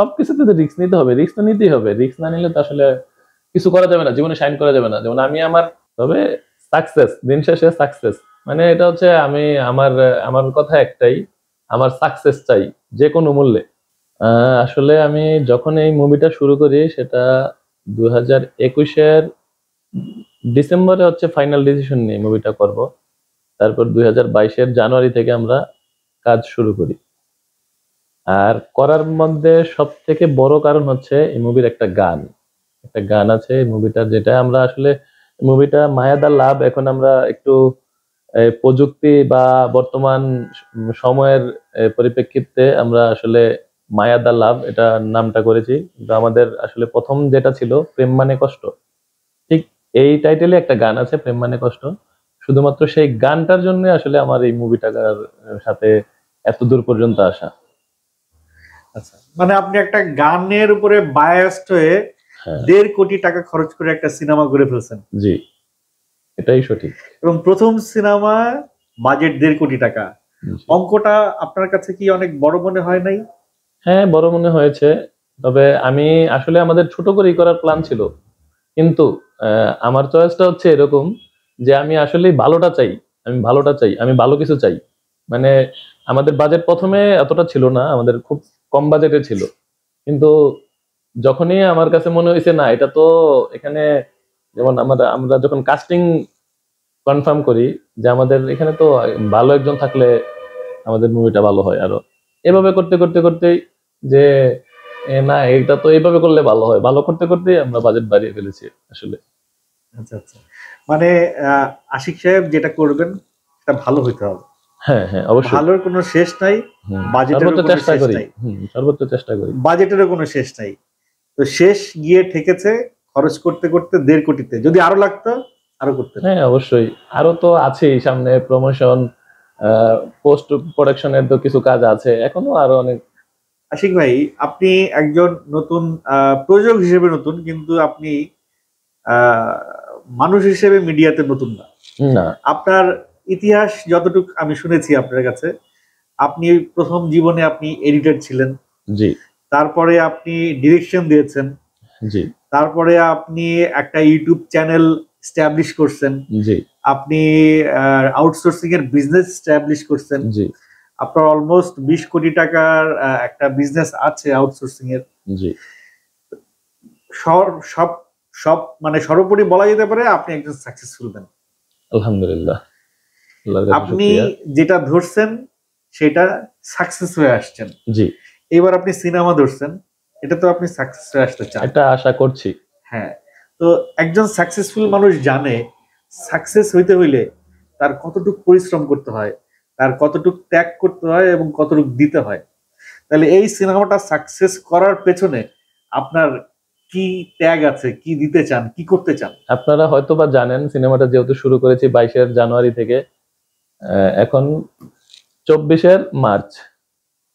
সবকিছুতে তো রিস্ক নিতে হবে রিস্ক তো নিতেই হবে। রিস্ক না নিলে তো আসলে কিছু করা যাবে না, জীবনে শাইন করা যাবে না। যেমন আমি আমার, তবে সাকসেস দিন শেষে সাকসেস মানে এটা হচ্ছে আমি আমার আমার কথা একটাই, আমার সাকসেস চাই, যে কোনো মূল্যে। আসলে আমি যখন এই মুভিটা শুরু করি, সেটা দু হাজার একুশের ডিসেম্বরে হচ্ছে ফাইনাল ডিসিশন নিই মুভিটা করব। তারপর দুই হাজার বাইশের জানুয়ারি থেকে আমরা কাজ শুরু করি। আর করার মধ্যে সব থেকে বড় কারণ হচ্ছে এই মুভির একটা গান। একটা গান আছে এই মুভিটার যেটা আমরা আসলে মুভিটা মায়াদা লাভ। এখন আমরা একটু প্রযুক্তি বা বর্তমান সময়ের পরিপ্রেক্ষিতে আমরা আসলে মায়াদা লাভ এটা নামটা করেছি। আমাদের আসলে প্রথম যেটা ছিল, প্রেম মানে কষ্ট। ঠিক এই টাইটেলে একটা গান আছে, প্রেম মানে কষ্ট। শুধুমাত্র সেই গানটার জন্য আসলে আমার এই মুভিটার সাথে এত দূর পর্যন্ত আসা। মানে আপনি একটা গানের উপরে বায়াসড হয়ে হ্যাঁ। দেড় কোটি টাকা খরচ করে একটা সিনেমা করে ফেলছেন। জি এটাই সঠিক। এবং প্রথম সিনেমা বাজেট দেড় কোটি টাকা। অঙ্কটা আপনার কাছে কি অনেক বড় মনে হয় নাই? হ্যাঁ বড় মনে হয়েছে। তবে আমি আসলে আমাদের ছোট করেই করার প্ল্যান ছিল। কিন্তু আমার চয়েসটা হচ্ছে এরকম যে আমি আসলে ভালোটা চাই। আমি ভালোটা চাই আমি ভালো কিছু চাই। মানে আমাদের বাজেট প্রথমে এতটা ছিল না। আমাদের খুব কম বাজেটে ছিল। কিন্তু যখনই আমার কাছে মনে হয়েছে, না, এটা তো এখানে যেমন আমরা আমরা যখন কাস্টিং কনফার্ম করি যে আমাদের এখানে তো ভালো একজন থাকলে আমাদের মুভিটা ভালো হয় আরও। এভাবে করতে করতে করতেই যে না, এটা তো এইভাবে করলে ভালো হয়। ভালো করতে, করতেই আমরা বাজেট বাড়িয়ে ফেলেছি আসলে। আচ্ছা আচ্ছা। মানে আশিক সাহেব যেটা করবেন, সেটা ভালো হইতে হবে। হ্যাঁ হ্যাঁ অবশ্যই। ভালোর কোনো শেষ নাই বাজেটেরও কোনো চেষ্টা শেষ করি। নাই। সর্বোচ্চ চেষ্টা করি। বাজেটেরও কোনো শেষ নাই। তো শেষ গিয়ে ঠেকেছে খরচ করতে করতে দেড় কোটিতে। যদি আরও লাগতো আরও করতে হ্যাঁ অবশ্যই। আরও তো আছেই সামনে প্রমোশন পোস্ট প্রোডাকশনের তো কিছু কাজ আছে। এখনও আরও অনেক। আশিক ভাই আপনি একজন নতুন প্রযোজক হিসেবে নতুন কিন্তু আপনি আহ, মানুষ হিসেবে মিডিয়াতে নতুন না। আপনার ইতিহাস যতটুকু আমি শুনেছি আপনার কাছে আপনি প্রথম জীবনে আপনি এডিটর ছিলেন। জি। তারপরে আপনি ডিরেকশন দিয়েছেন। জি। তারপরে আপনি একটা ইউটিউব চ্যানেল স্ট্যাবলিশ করছেন। জি। আপনি আউটসোর্সিং এর বিজনেস স্ট্যাবলিশ করছেন। জি। আপনার অলমোস্ট বিশ কোটি টাকার একটা বিজনেস আছে আউটসোর্সিং এর। জি। সব সব মানে সর্বোপরি বলা যেতে পারে আপনি একজন সাকসেসফুল ম্যান আলহামদুলিল্লাহ। আপনি যেটা ধরছেন সেটা সাকসেস হয়ে আসছেন। জি। এবার আপনি সিনেমা ধরছেন এটা তো আপনি সাকসেস হয়ে আসতে চান। এটা আশা করছি। হ্যাঁ তো একজন সাকসেসফুল মানুষ জানে সাকসেস হইতে হইলে তার কতটুকু পরিশ্রম করতে হয় তার কতটুকু ত্যাগ করতে হয় এবং কতটুকু দিতে হয়। তাহলে এই সিনেমাটা সাকসেস করার পেছনে আপনার কি ত্যাগ আছে কি দিতে চান কি করতে চান? আপনারা হয়তো বা জানেন সিনেমাটা যেহেতু শুরু করেছি বাইশের জানুয়ারি থেকে এখন চব্বিশের মার্চ।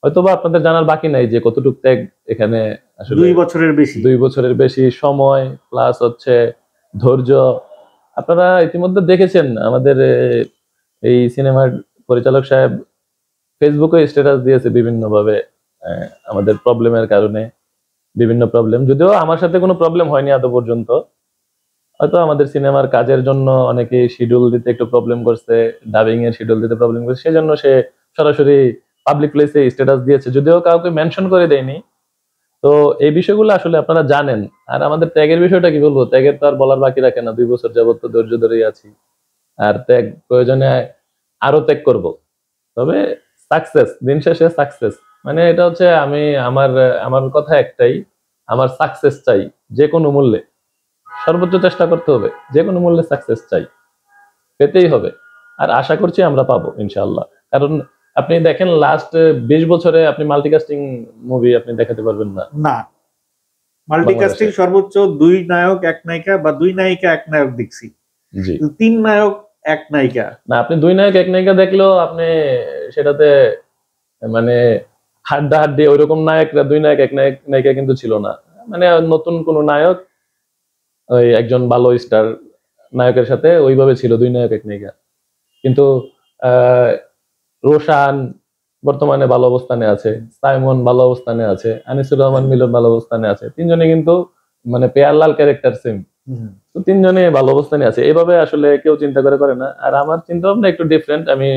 হয়তো বা আপনাদের জানার বাকি নাই যে কতটুক ত্যাগ এখানে আসলে দুই বছরের বেশি। দুই বছরের বেশি সময় প্লাস হচ্ছে ধৈর্য। আপনারা ইতিমধ্যে দেখেছেন আমাদের এই সিনেমার পরিচালক সাহেব ফেসবুকে স্ট্যাটাস দিয়েছে বিভিন্নভাবে আমাদের প্রবলেমের কারণে বিভিন্ন প্রবলেম যদিও আমার সাথে কোনো প্রবলেম হয়নি এত পর্যন্ত। হয়তো আমাদের সিনেমার কাজের জন্য অনেকে শিডিউল দিতে একটু প্রবলেম করছে ডাবিং এর শিডিউল দিতে প্রবলেম করছে, সেজন্য সে সরাসরি পাবলিক প্লেসে স্ট্যাটাস দিয়েছে। যদিও কাউকে মেনশন করে দেয়নি। তো এই বিষয়গুলো আসলে আপনারা জানেন। আর আমাদের ত্যাগের বিষয়টা কি বলব? ত্যাগের তো আর বলার বাকি রাখে না। দুই বছর যাবত তো ধৈর্য ধরেই আছি। আর ত্যাগ প্রয়োজনে আরও ত্যাগ করব। তবে সাকসেস দিন শেষে সাকসেস মানে এটা হচ্ছে আমি, আমার আমার কথা একটাই। আমার সাকসেস চাই, যে কোনো মূল্যে। সর্বোচ্চ চেষ্টা করতে হবে যে কোনো মূল্যে সাকসেস চাই পেতেই হবে। আর আশা করছি আমরা পাবো ইনশাআল্লাহ। কারণ আপনি দেখেন লাস্ট বিশ বছরে আপনি মাল্টিকাস্টিং মুভি আপনি দেখাতে পারবেন না। না। মাল্টিকাস্টিং সর্বোচ্চ দুই নায়ক এক নায়িকা বা দুই নায়িকা এক নায়ক দেখছি। তিন নায়ক এক নায়িকা। না আপনি দুই নায়ক এক নায়িকা দেখলেও আপনি সেটাতে মানে হাড্ডা হাড্ডি ওইরকম নায়করা দুই নায়ক এক নায়ক নায়িকা কিন্তু ছিল না। মানে নতুন কোন নায়ক ওই একজন ভালো স্টার নায়কের সাথে ওইভাবে ছিল দুই নায়ক এক নায়িকা। কিন্তু রোশান বর্তমানে ভালো অবস্থানে আছে সাইমন ভালো অবস্থানে আছে আনিসুর রহমান মিলন ভালো অবস্থানে আছে তিনজনে কিন্তু মানে পেয়ার লাল ক্যারেক্টার সেম তো তিনজনে ভালো অবস্থানে আছে। এইভাবে আসলে কেউ চিন্তা করে করে না। আর আমার চিন্তা ভাবনা একটু ডিফারেন্ট আমি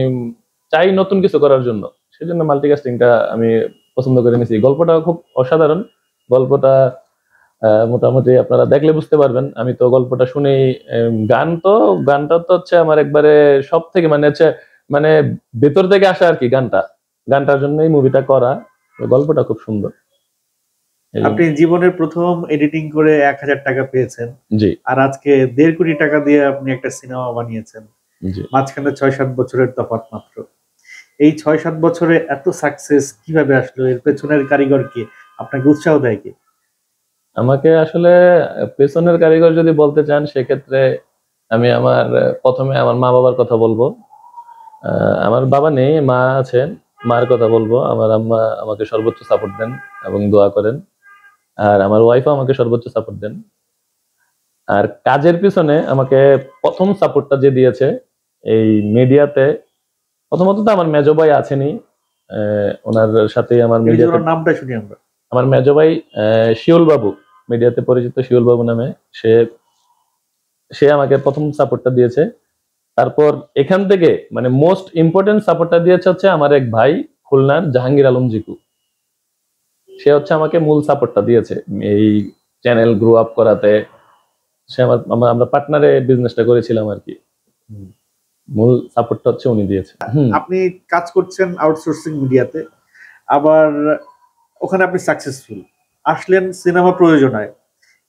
চাই নতুন কিছু করার জন্য। সেজন্য মাল্টিকাস্টিংটা আমি পছন্দ করে নিয়েছি গল্পটা খুব অসাধারণ। গল্পটা মোটামুটি আপনারা দেখলে বুঝতে পারবেন। আমি তো গল্পটা শুনেই গান তো গানটা তো হচ্ছে আমার একবারে সব থেকে মানে হচ্ছে মানে ভেতর থেকে আসা আর কি গানটা। গানটার জন্যই মুভিটা করা গল্পটা খুব সুন্দর। আপনি জীবনের প্রথম এডিটিং করে এক হাজার টাকা পেয়েছেন। জি। আর আজকে দেড় কোটি টাকা দিয়ে আপনি একটা সিনেমা বানিয়েছেন। মাঝখানে ছয় সাত বছরের তফাৎ মাত্র। এই ছয় সাত বছরে এত সাকসেস কীভাবে আসলো? এর পেছনের কারিগর কে? আপনাকে উৎসাহ দেয় কি? আমাকে আসলে পেছনের কারিগর যদি বলতে চান সেক্ষেত্রে আমি আমার প্রথমে আমার মা বাবার কথা বলব। আমার বাবা নেই মা আছেন মার কথা বলব। আমার আম্মা আমাকে সর্বোচ্চ সাপোর্ট দেন এবং দোয়া করেন। আর আমার ওয়াইফও আমাকে সর্বোচ্চ সাপোর্ট দেন। আর কাজের পিছনে আমাকে প্রথম সাপোর্টটা যে দিয়েছে এই মিডিয়াতে প্রথমত তো আমার মেজো ভাই আছেনই ওনার সাথে আমার মিডিয়াতে নামটা শুনি আমরা। আমার মেজো ভাই আহ, শিউল বাবু। মিডিয়াতে পরিচিত শিউল বাবু নামে। সে সে আমাকে প্রথম সাপোর্টটা দিয়েছে। তারপর এখান থেকে মানে মোস্ট ইম্পর্টেন্ট সাপোর্টটা দিয়েছে হচ্ছে আমার এক ভাই, খুলনার জাহাঙ্গীর আলম জিকু। সে হচ্ছে আমাকে মূল সাপোর্টটা দিয়েছে এই চ্যানেল গ্রো আপ করাতে। সে আমার, আমরা- পার্টনারে বিজনেসটা করেছিলাম আর কি। মূল সাপোর্টটা হচ্ছে উনি দিয়েছে। আপনি কাজ করছেন আউটসোর্সিং মিডিয়াতে আবার ওখানে আপনি সাকসেসফুল আসলেন সিনেমা প্রয়োজনায়।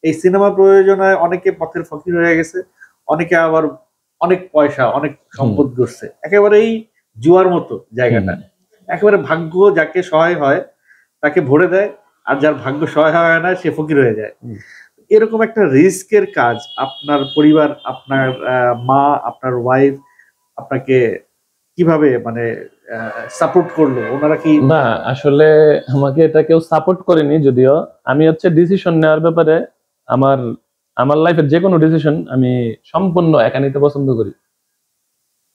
এই সিনেমা প্রয়োজনায় অনেকে পথের ফকির হয়ে গেছে অনেকে আবার অনেক পয়সা অনেক সম্পদ করছে একেবারেই জুয়ার মতো জায়গাটা। একেবারে ভাগ্য যাকে সহায় হয় তাকে ভরে দেয় আর যার ভাগ্য সহায় হয় না সে ফকির হয়ে যায়। এরকম একটা রিস্কের কাজ আপনার পরিবার আপনার মা আপনার ওয়াইফ আপনাকে কীভাবে মানে সাপোর্ট করল? ওনারা কি না, আসলে আমাকে এটা কেউ সাপোর্ট করেনি যদিও। আমি হচ্ছে ডিসিশন নেওয়ার ব্যাপারে আমার আমার লাইফের যে কোনো ডিসিশন আমি সম্পূর্ণ একা নিতে পছন্দ করি।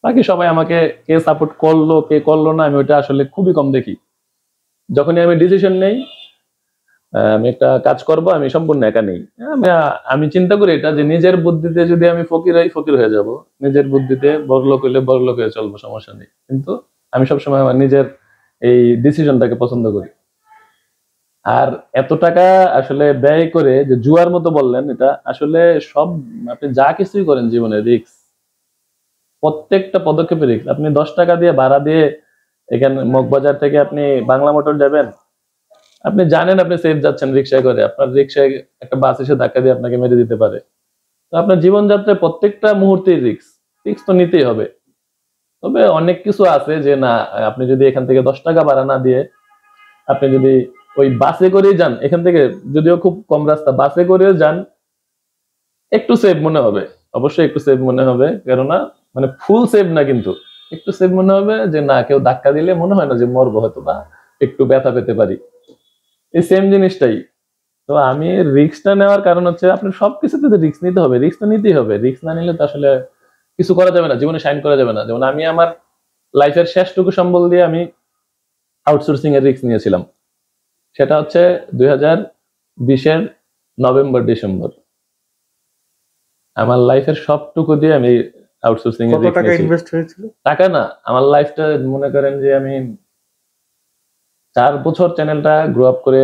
বাকি সবাই আমাকে কে সাপোর্ট করল, কে করল না, আমি ওটা আসলে খুবই কম দেখি। যখনই আমি ডিসিশন নেই আমি একটা কাজ করব, আমি সম্পূর্ণ একা নেই। আমি আমি চিন্তা করি এটা যে নিজের বুদ্ধিতে যদি আমি ফকির হই, ফকির হয়ে যাব। নিজের বুদ্ধিতে বড়লোক হইলে বড়লোক হয়ে চলবো, সমস্যা নেই। কিন্তু আমি সবসময় আমার নিজের এই ডিসিশনটাকে পছন্দ করি। আর এত টাকা আসলে ব্যয় করে যে জুয়ার মতো বললেন, এটা আসলে সব আপনি যা কিছুই করেন জীবনে রিক্স প্রত্যেকটা পদক্ষেপে রিক্স আপনি দশ টাকা দিয়ে ভাড়া দিয়ে এখানে মগবাজার থেকে আপনি বাংলা মোটর যাবেন, আপনি জানেন আপনি সেফ যাচ্ছেন রিক্সায় করে, আপনার রিক্সায় একটা বাস এসে ধাক্কা দিয়ে আপনাকে মেরে দিতে পারে। তো আপনার জীবনযাত্রায় প্রত্যেকটা মুহূর্তেই রিক্স রিক্স তো নিতেই হবে। তবে অনেক কিছু আছে যে না, আপনি যদি এখান থেকে দশ টাকা ভাড়া না দিয়ে আপনি যদি ওই বাসে করেই যান, এখান থেকে যদিও খুব কম রাস্তা, বাসে করেও যান, একটু সেভ মনে হবে। অবশ্যই একটু সেভ মনে হবে, কেননা মানে ফুল সেভ না কিন্তু, একটু সেভ মনে হবে যে না, কেউ ধাক্কা দিলে মনে হয় না যে মরবো হয়তো বা একটু ব্যথা পেতে পারি। এই সেম জিনিসটাই। তো আমি রিস্কটা নেওয়ার কারণ হচ্ছে আপনার সবকিছুতে রিস্ক নিতে হবে রিস্ক তো নিতেই হবে। রিক্স না নিলে তো আসলে কিছু করা যাবে না জীবনে সাইন করা যাবে না। যেমন আমি আমার লাইফের শেষটুকু সম্বল দিয়ে আমি আউটসোর্সিং এর রিস্ক নিয়েছিলাম। সেটা হচ্ছে দুই হাজার বিশের নভেম্বর ডিসেম্বর। আমার লাইফের সবটুকু দিয়ে আমি আউটসোর্সিং এর টাকা ইনভেস্ট হয়েছিল? টাকা না আমার লাইফটা মনে করেন যে আমি চার বছর চ্যানেলটা গ্রো আপ করে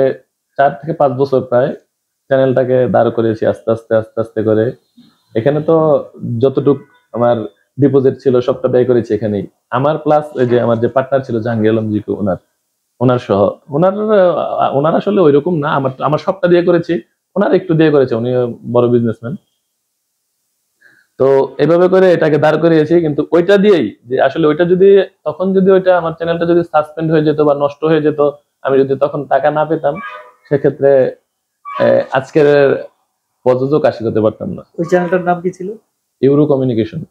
চার থেকে পাঁচ বছর প্রায় চ্যানেলটাকে দাঁড় করেছি আস্তে আস্তে আস্তে আস্তে করে। এখানে তো যতটুক আমার ডিপোজিট ছিল, সবটা ব্যয় করেছি এখানেই। আমার প্লাস এই যে আমার যে পার্টনার ছিল, জাহাঙ্গীর আলম জিকু, ওনার ওনার সহ। ওনার ওনার আসলে ওইরকম না, আমার আমার সবটা দিয়ে করেছি। ওনার একটু দিয়ে করেছে উনি বড় বিজনেসম্যান তো এভাবে করে এটাকে দাঁড় করিয়েছি, কিন্তু ওইটা দিয়েই যে আসলে ওইটা যদি, তখন যদি ওইটা আমার চ্যানেলটা যদি সাসপেন্ড হয়ে যেত বা নষ্ট হয়ে যেত, আমি যদি তখন টাকা না পেতাম, সেক্ষেত্রে আজকের প্রযোজক আশি করতে পারতাম না। ওই চ্যানেলটার নাম কি ছিল? Euro communication